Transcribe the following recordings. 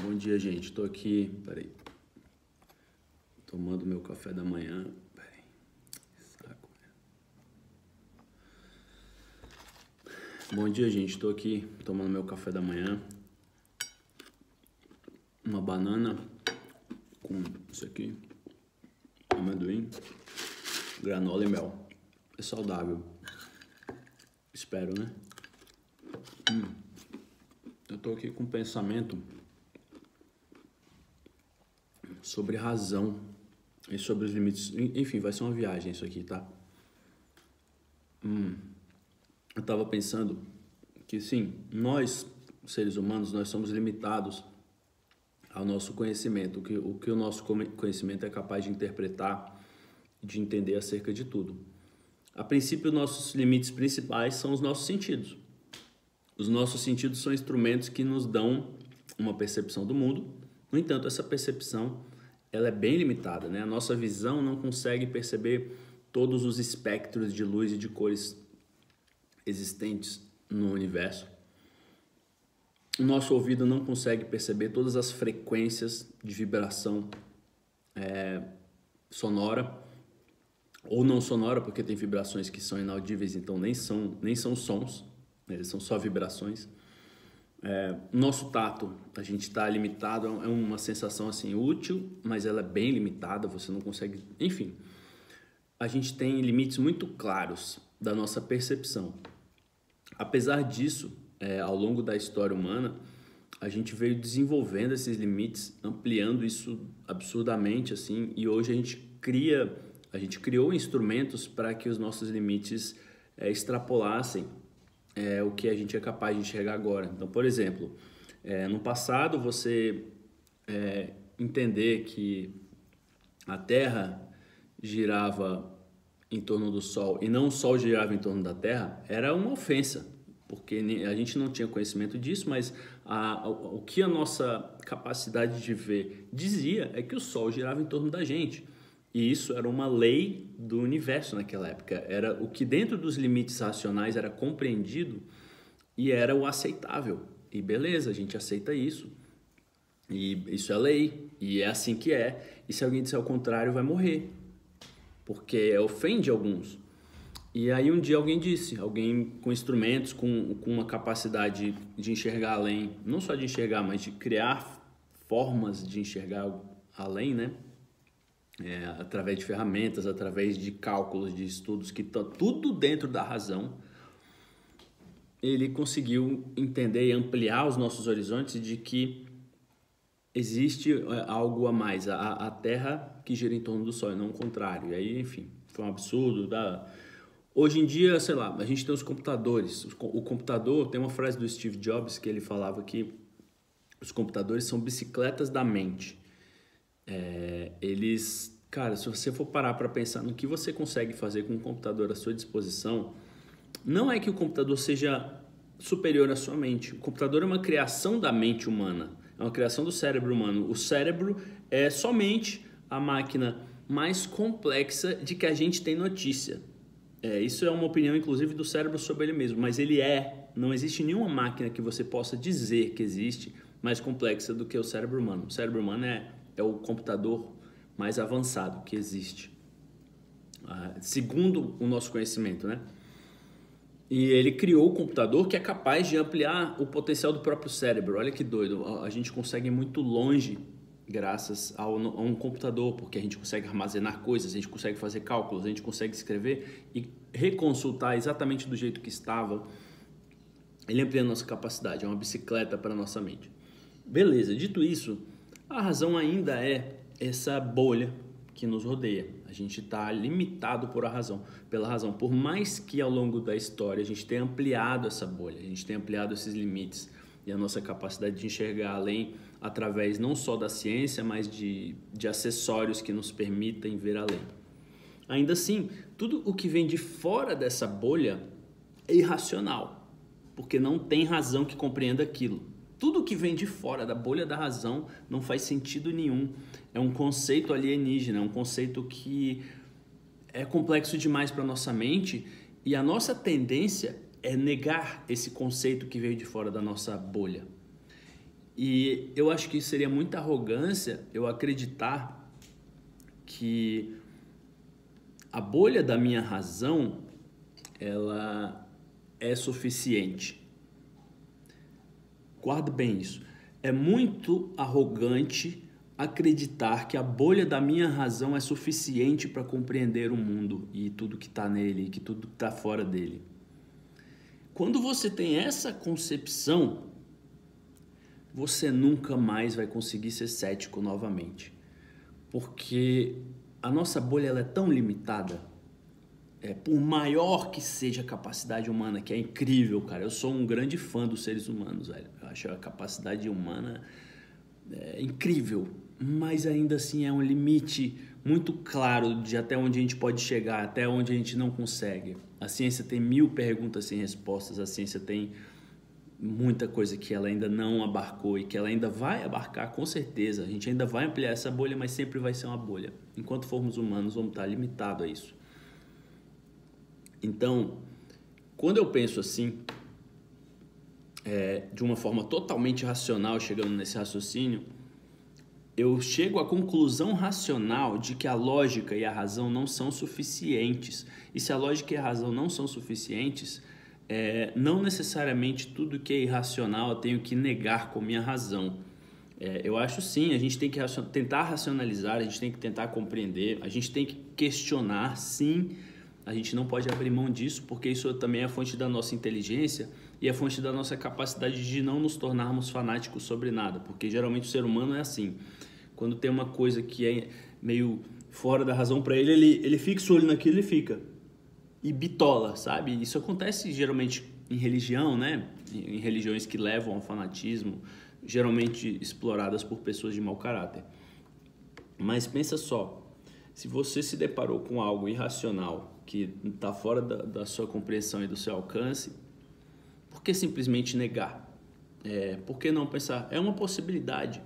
Bom dia, gente. Tô aqui, peraí. Tomando meu café da manhã. Peraí. Saco. Bom dia, gente. Tô aqui tomando meu café da manhã. Uma banana com isso aqui. Amendoim, granola e mel. É saudável. Espero, né? Hum. Eu tô aqui com pensamento sobre razão e sobre os limites. Enfim, vai ser uma viagem isso aqui, tá? Hum, eu tava pensando que sim, nós, seres humanos, nós somos limitados ao nosso conhecimento, o que o, que o nosso conhecimento é capaz de interpretar de entender acerca de tudo. A princípio, nossos limites principais são os nossos sentidos. Os nossos sentidos são instrumentos que nos dão uma percepção do mundo. No entanto, essa percepção ela é bem limitada, né? A nossa visão não consegue perceber todos os espectros de luz e de cores existentes no universo. O nosso ouvido não consegue perceber todas as frequências de vibração é, sonora ou não sonora, porque tem vibrações que são inaudíveis, então nem são nem são sons, né? eles são só vibrações. É, nosso tato, a gente está limitado, é uma sensação assim útil, mas ela é bem limitada, você não consegue. Enfim, a gente tem limites muito claros da nossa percepção. Apesar disso, é, ao longo da história humana, a gente veio desenvolvendo esses limites, ampliando isso absurdamente assim, e hoje a gente cria, a gente criou instrumentos para que os nossos limites é, extrapolassem é, o que a gente é capaz de enxergar agora. Então, por exemplo, é, no passado você é, entender que a Terra girava em torno do Sol e não o Sol girava em torno da Terra era uma ofensa, porque a gente não tinha conhecimento disso, mas a, a, o que a nossa capacidade de ver dizia é que o Sol girava em torno da gente. E isso era uma lei do universo naquela época. Era o que dentro dos limites racionais era compreendido e era o aceitável. E beleza, a gente aceita isso. E isso é lei. E é assim que é. E se alguém disser o contrário, vai morrer. Porque ofende alguns. E aí um dia alguém disse, alguém com instrumentos, com, com uma capacidade de enxergar além, não só de enxergar, mas de criar formas de enxergar além, né? É, através de ferramentas, através de cálculos, de estudos que estão tudo dentro da razão, ele conseguiu entender e ampliar os nossos horizontes de que existe é, algo a mais, a, a Terra que gira em torno do Sol e não o contrário. E aí, enfim, foi um absurdo. Hoje em dia, sei lá, a gente tem os computadores. O computador, tem uma frase do Steve Jobs que ele falava que os computadores são bicicletas da mente. É, eles, cara, se você for parar para pensar no que você consegue fazer com um computador à sua disposição, não é que o computador seja superior à sua mente. O computador é uma criação da mente humana, é uma criação do cérebro humano. O cérebro é somente a máquina mais complexa de que a gente tem notícia. É, isso é uma opinião, inclusive, do cérebro sobre ele mesmo, mas ele é. Não existe nenhuma máquina que você possa dizer que existe mais complexa do que o cérebro humano. O cérebro humano é é o computador mais avançado que existe, ah, segundo o nosso conhecimento, né? E ele criou o computador que é capaz de ampliar o potencial do próprio cérebro. Olha que doido, a gente consegue ir muito longe graças ao, a um computador, porque a gente consegue armazenar coisas, a gente consegue fazer cálculos, a gente consegue escrever e reconsultar exatamente do jeito que estava. Ele amplia a nossa capacidade, é uma bicicleta para a nossa mente. Beleza, dito isso, a razão ainda é essa bolha que nos rodeia. A gente está limitado por a razão, pela razão. Por mais que ao longo da história a gente tenha ampliado essa bolha, a gente tenha ampliado esses limites e a nossa capacidade de enxergar além através não só da ciência, mas de, de acessórios que nos permitem ver além. Ainda assim, tudo o que vem de fora dessa bolha é irracional, porque não tem razão que compreenda aquilo. Tudo que vem de fora da bolha da razão não faz sentido nenhum. É um conceito alienígena, é um conceito que é complexo demais para nossa mente e a nossa tendência é negar esse conceito que veio de fora da nossa bolha. E eu acho que seria muita arrogância eu acreditar que a bolha da minha razão ela é suficiente. Guarda bem isso. É muito arrogante acreditar que a bolha da minha razão é suficiente para compreender o mundo e tudo que está nele, que tudo está fora dele. Quando você tem essa concepção, você nunca mais vai conseguir ser cético novamente, porque a nossa bolha ela é tão limitada. É, por maior que seja a capacidade humana, que é incrível, cara. Eu sou um grande fã dos seres humanos, velho. Eu acho a capacidade humana é, incrível mas ainda assim é um limite muito claro de até onde a gente pode chegar, até onde a gente não consegue. A ciência tem mil perguntas sem respostas, a ciência tem muita coisa que ela ainda não abarcou e que ela ainda vai abarcar com certeza. A gente ainda vai ampliar essa bolha, mas sempre vai ser uma bolha. Enquanto formos humanos, vamos estar limitados a isso. Então, quando eu penso assim, é, de uma forma totalmente racional, chegando nesse raciocínio, eu chego à conclusão racional de que a lógica e a razão não são suficientes. E se a lógica e a razão não são suficientes, é, não necessariamente tudo que é irracional eu tenho que negar com minha razão. É, eu acho sim, a gente tem que tentar racionalizar, a gente tem que tentar compreender, a gente tem que questionar, sim. A gente não pode abrir mão disso, porque isso também é a fonte da nossa inteligência e a fonte da nossa capacidade de não nos tornarmos fanáticos sobre nada, porque geralmente o ser humano é assim quando tem uma coisa que é meio fora da razão para ele, ele, ele fixa o olho naquilo e fica. E bitola, sabe? Isso acontece geralmente em religião, né? Em religiões que levam ao fanatismo, geralmente exploradas por pessoas de mau caráter. Mas pensa só, se você se deparou com algo irracional que está fora da, da, sua compreensão e do seu alcance, por que simplesmente negar? É, por que não pensar? É uma possibilidade.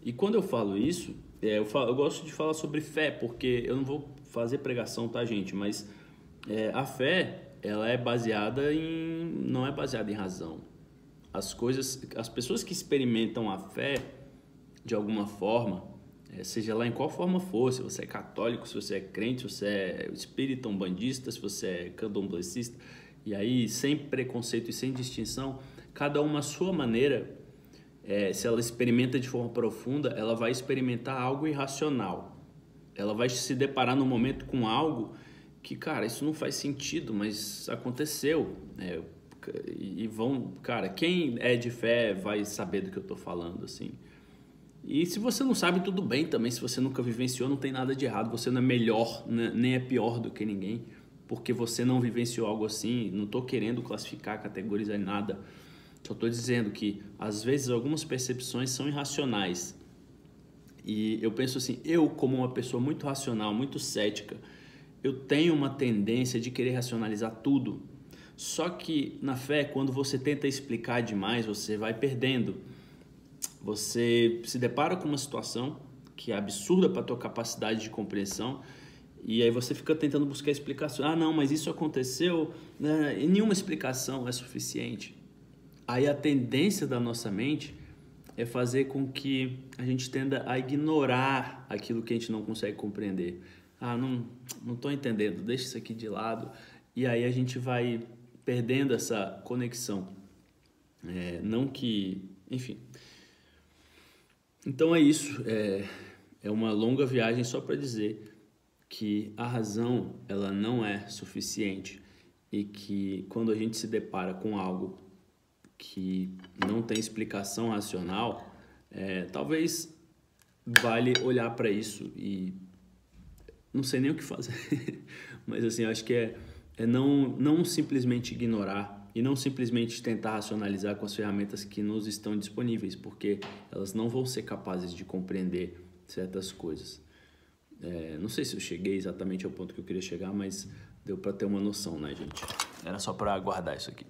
E quando eu falo isso, é, eu, falo, eu, gosto de falar sobre fé, porque eu não vou fazer pregação, tá, gente? Mas é, a fé, ela é baseada em. não é baseada em razão. As coisas. As pessoas que experimentam a fé, de alguma forma, seja lá em qual forma for, se você é católico, se você é crente, se você é espírita umbandista, se você é candomblessista, e aí sem preconceito e sem distinção, cada uma a sua maneira é, se ela experimenta de forma profunda, ela vai experimentar algo irracional. Ela vai se deparar no momento com algo que, cara, isso não faz sentido, mas aconteceu. É, e vão, cara, quem é de fé vai saber do que eu estou falando, assim. E se você não sabe, tudo bem também. Se você nunca vivenciou, não tem nada de errado. Você não é melhor, né, nem é pior do que ninguém, porque você não vivenciou algo assim. Não estou querendo classificar, categorizar nada. Só estou dizendo que às vezes algumas percepções são irracionais. E eu penso assim, eu como uma pessoa muito racional, muito cética, eu tenho uma tendência de querer racionalizar tudo. Só que na fé, quando você tenta explicar demais, você vai perdendo. Você se depara com uma situação que é absurda para a tua capacidade de compreensão e aí você fica tentando buscar explicação. Ah, não, mas isso aconteceu. Né? E nenhuma explicação é suficiente. Aí a tendência da nossa mente é fazer com que a gente tenda a ignorar aquilo que a gente não consegue compreender. Ah, não não estou entendendo, deixa isso aqui de lado. E aí a gente vai perdendo essa conexão. É, não que, enfim. Então é isso. É, é uma longa viagem só para dizer que a razão ela não é suficiente e que quando a gente se depara com algo que não tem explicação racional, é, talvez vale olhar para isso e não sei nem o que fazer, mas assim acho que é, é não não simplesmente ignorar e não simplesmente tentar racionalizar com as ferramentas que nos estão disponíveis, porque elas não vão ser capazes de compreender certas coisas. É, não sei se eu cheguei exatamente ao ponto que eu queria chegar, mas deu para ter uma noção, né, gente? Era só para guardar isso aqui.